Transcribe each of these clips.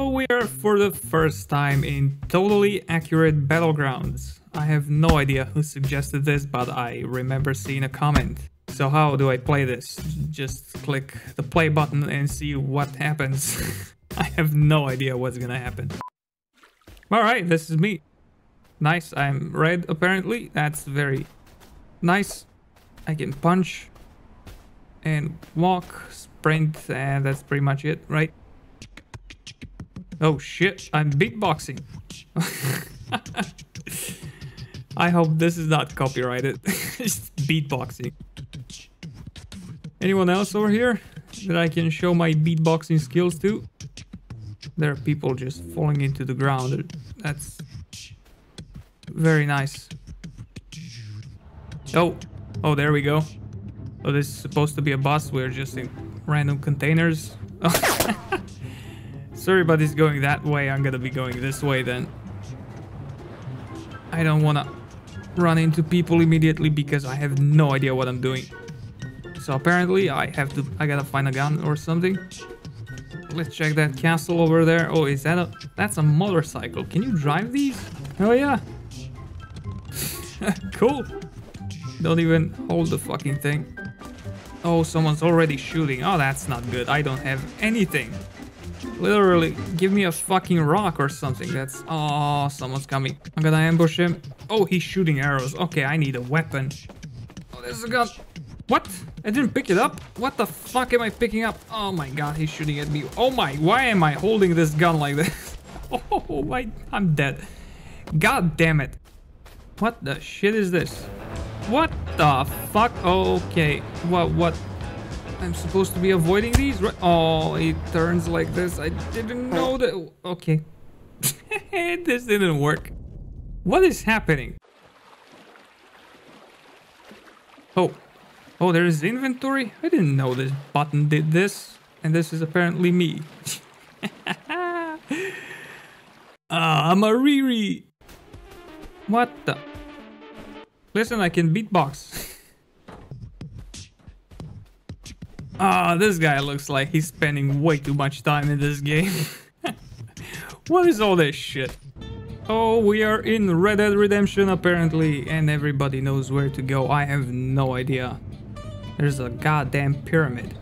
So we're for the first time in totally accurate battlegrounds. I have no idea who suggested this, but I remember seeing a comment. So how do I play this? Just click the play button and see what happens. I have no idea what's gonna happen. Alright, this is me. Nice, I'm red apparently. That's very nice. I can punch and walk, sprint, and that's pretty much it, right? Oh shit, I'm beatboxing. I hope this is not copyrighted. Just beatboxing. Anyone else over here that I can show my beatboxing skills to? There are people just falling into the ground. That's very nice. Oh, oh, there we go. Oh, this is supposed to be a bus. We're just in random containers. But going that way. I'm gonna be going this way then. I don't wanna run into people immediately because I have no idea what I'm doing. So apparently I have to, I gotta find a gun or something. Let's check that castle over there. Oh, is that a, that's a motorcycle. Can you drive these? Oh yeah. cool. Don't even hold the fucking thing. Oh, someone's already shooting. Oh, that's not good. I don't have anything. Literally, give me a fucking rock or something. That's... Oh, someone's coming. I'm gonna ambush him. Oh, he's shooting arrows. Okay, I need a weapon. Oh, there's a gun. What? I didn't pick it up? What the fuck am I picking up? Oh my god, he's shooting at me. Oh my, why am I holding this gun like this? Oh my, I'm dead. God damn it. What the shit is this? What the fuck? Okay, what, what? I'm supposed to be avoiding these? Right? Oh, it turns like this. I didn't know that. Okay. this didn't work. What is happening? Oh. Oh, there is inventory? I didn't know this button did this. And this is apparently me. ah, I'm a Riri. What the? Listen, I can beatbox. Ah, oh, this guy looks like he's spending way too much time in this game. what is all this shit? Oh, we are in Red Dead Redemption apparently, and everybody knows where to go. I have no idea. There's a goddamn pyramid.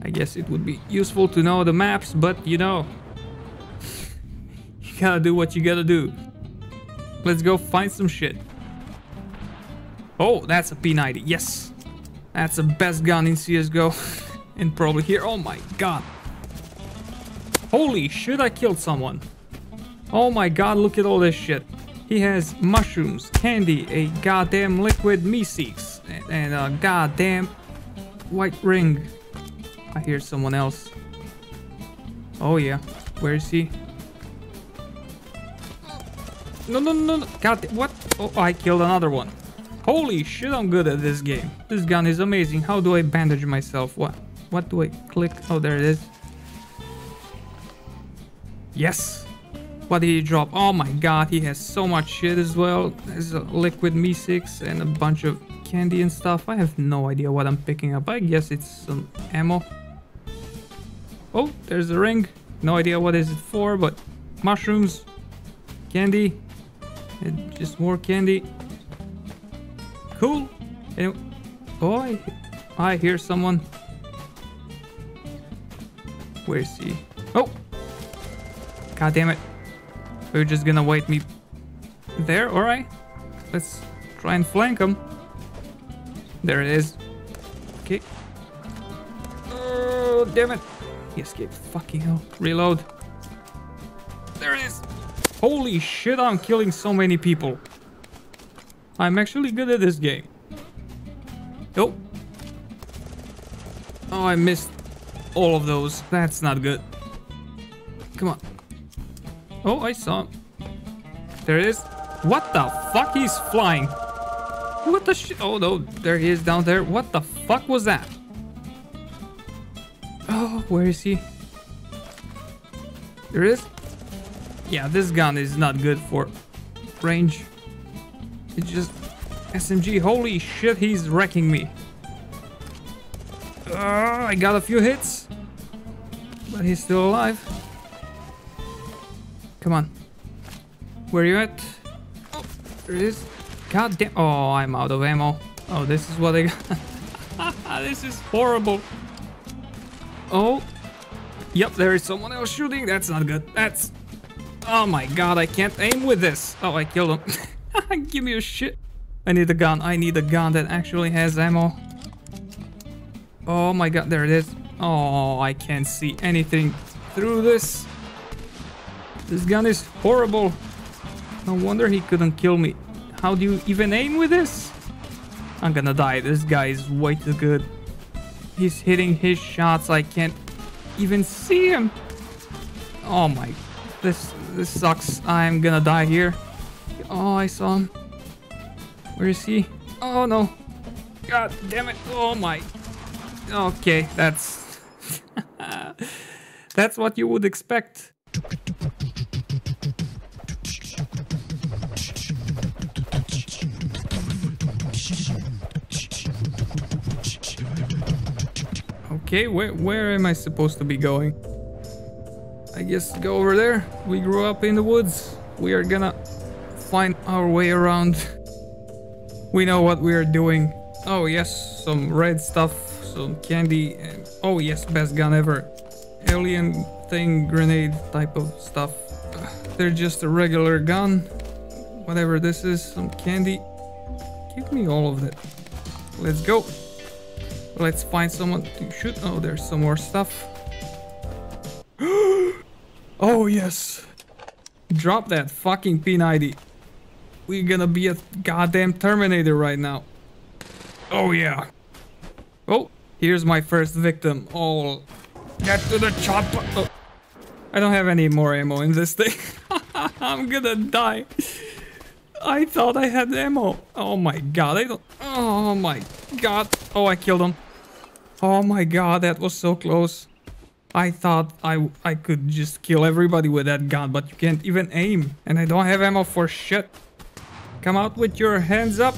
I guess it would be useful to know the maps, but you know, you gotta do what you gotta do. Let's go find some shit. Oh, that's a P90. Yes. That's the best gun in CSGO. and probably here. Oh my god. Holy shit, I killed someone. Oh my god, look at all this shit. He has mushrooms, candy, a goddamn liquid Meeseeks, and a goddamn white ring. I hear someone else. Oh yeah, where is he? No, no, no, no. God, what? Oh, I killed another one. Holy shit, I'm good at this game. This gun is amazing. How do I bandage myself? What? What do I click? Oh, there it is. Yes. What did he drop? Oh my god, he has so much shit as well. There's a liquid Meeseeks and a bunch of candy and stuff. I have no idea what I'm picking up. I guess it's some ammo. Oh, there's a ring. No idea what is it for, but mushrooms, candy, and just more candy. Cool. Anyway, oh, I, I hear someone. Where is he? Oh! God damn it. We're just gonna wait me there, alright. Let's try and flank him. There it is. Okay. Oh, damn it. He escaped. Fucking hell. Reload. There it is. Holy shit, I'm killing so many people. I'm actually good at this game. Oh. Oh, I missed all of those. That's not good. Come on. Oh, I saw him. There it is. What the fuck? He's flying. What the shit? Oh, no. There he is down there. What the fuck was that? Oh, where is he? There is. Yeah, this gun is not good for range. It's just SMG. Holy shit, he's wrecking me. Uh, I got a few hits. But he's still alive. Come on. Where are you at? There it is. God damn. Oh, I'm out of ammo. Oh, this is what I got. this is horrible. Oh. Yep, there is someone else shooting. That's not good. That's... Oh my god, I can't aim with this. Oh, I killed him. Give me a shit. I need a gun. I need a gun that actually has ammo. Oh my god, there it is. Oh, I can't see anything through this. This gun is horrible. No wonder he couldn't kill me. How do you even aim with this? I'm gonna die. This guy is way too good. He's hitting his shots. I can't even see him. Oh my. This this sucks. I'm gonna die here. Oh, I saw him. Where is he? Oh no. God damn it. Oh my. Okay, that's... that's what you would expect. Okay, where, where am I supposed to be going? I guess go over there. We grew up in the woods. We are gonna find our way around. We know what we are doing. Oh yes, some red stuff some candy and oh yes best gun ever. Alien thing grenade type of stuff. They're just a regular gun. Whatever this is some candy. Give me all of it. Let's go. Let's find someone to shoot. Oh there's some more stuff. Oh yes. Drop that fucking p90 we're gonna be a goddamn terminator right now oh yeah oh Here's my first victim. Oh, get to the chopper. Oh. I don't have any more ammo in this thing. I'm gonna die. I thought I had ammo. Oh my god, I don't... Oh my god. Oh, I killed him. Oh my god, that was so close. I thought I, I could just kill everybody with that gun, but you can't even aim. And I don't have ammo for shit. Come out with your hands up.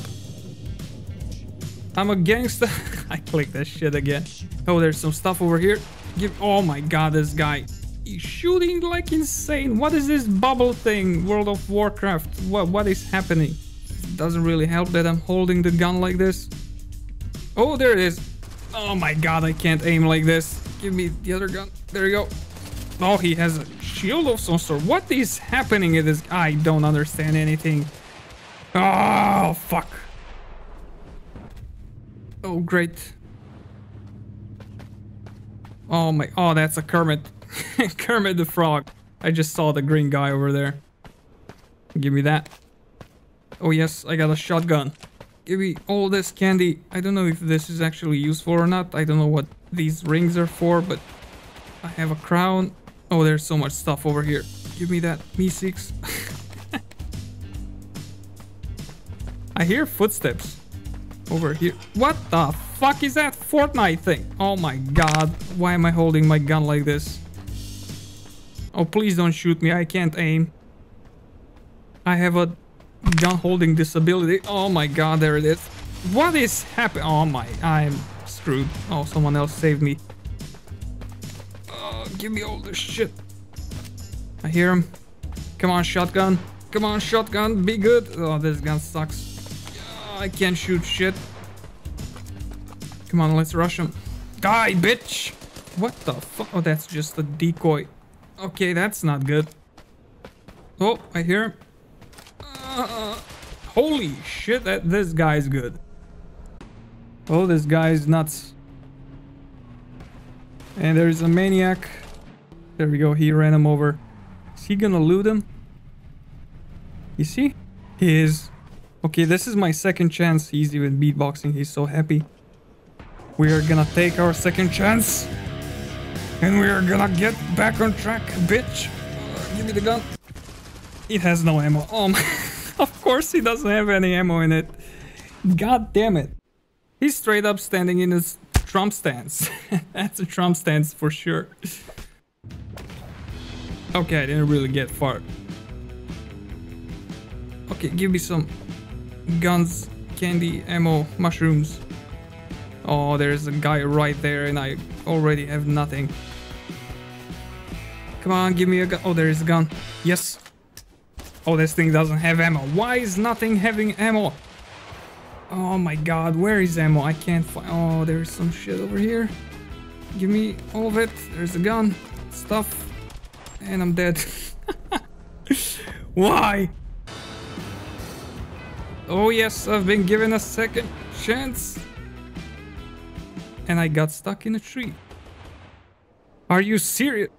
I'm a gangster. I click that shit again. Oh, there's some stuff over here. Give oh my god, this guy. He's shooting like insane. What is this bubble thing? World of Warcraft. What what is happening? Doesn't really help that I'm holding the gun like this. Oh, there it is. Oh my god, I can't aim like this. Give me the other gun. There you go. Oh, he has a shield of some sort. What is happening in this? I don't understand anything. Oh, fuck. Oh, great. Oh my, oh, that's a Kermit. Kermit the Frog. I just saw the green guy over there. Give me that. Oh yes, I got a shotgun. Give me all this candy. I don't know if this is actually useful or not. I don't know what these rings are for, but I have a crown. Oh, there's so much stuff over here. Give me that Me six. I hear footsteps over here. What the fuck is that Fortnite thing? Oh my god. Why am I holding my gun like this? Oh, please don't shoot me. I can't aim. I have a gun holding disability. Oh my god, there it is. What is happening? Oh my, I'm screwed. Oh, someone else saved me. Oh, give me all this shit. I hear him. Come on, shotgun. Come on, shotgun. Be good. Oh, this gun sucks. I can't shoot shit. Come on, let's rush him. Die, bitch! What the fuck? Oh, that's just a decoy. Okay, that's not good. Oh, I hear him. Uh, holy shit, that this guy's good. Oh, this guy's nuts. And there's a maniac. There we go, he ran him over. Is he gonna loot him? You see? He is. Okay, this is my second chance. He's even beatboxing. He's so happy. We are gonna take our second chance. And we are gonna get back on track, bitch. Uh, give me the gun. It has no ammo. Oh my. of course he doesn't have any ammo in it. God damn it. He's straight up standing in his Trump stance. That's a Trump stance for sure. Okay, I didn't really get far. Okay, give me some guns, candy, ammo, mushrooms. Oh, there's a guy right there and I already have nothing. Come on, give me a gun. Oh, there is a gun. Yes. Oh, this thing doesn't have ammo. Why is nothing having ammo? Oh my god, where is ammo? I can't find... Oh, there's some shit over here. Give me all of it. There's a gun. Stuff. And I'm dead. Why? Oh yes, I've been given a second chance. And I got stuck in a tree. Are you serious?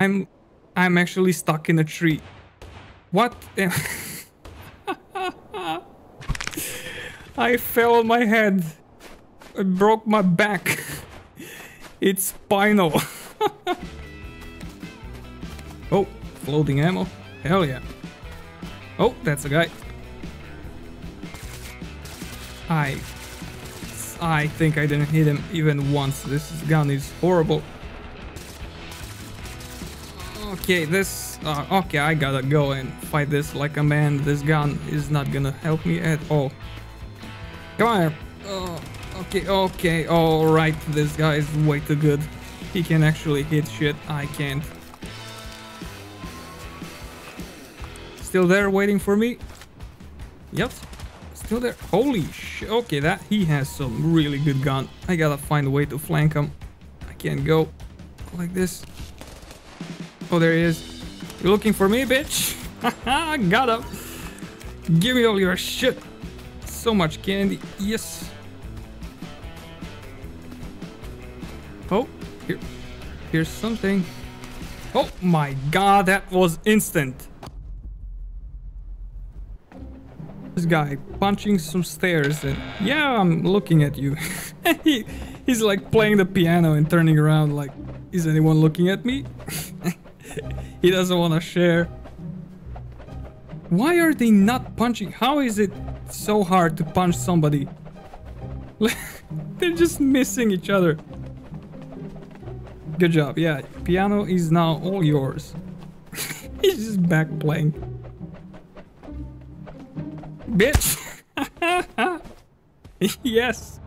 I'm I'm actually stuck in a tree. What? I fell on my head. I broke my back. It's spinal. oh, floating ammo. Hell yeah. Oh, that's a guy. I... I think I didn't hit him even once. This gun is horrible. Okay, this... Uh, okay, I gotta go and fight this like a man. This gun is not gonna help me at all. Come on. Uh, okay, okay, alright. This guy is way too good. He can actually hit shit. I can't. Still there waiting for me? Yep. Still there. Holy shit. Okay, that he has some really good gun. I gotta find a way to flank him. I can't go like this. Oh, there he is. You're looking for me, bitch? Got him. Give me all your shit so much candy. Yes. Oh, here, here's something. Oh my god, that was instant. This guy punching some stairs and yeah, I'm looking at you. he, he's like playing the piano and turning around like, is anyone looking at me? he doesn't want to share. Why are they not punching? How is it so hard to punch somebody? They're just missing each other. Good job. Yeah, piano is now all yours. He's just back playing. Bitch! yes!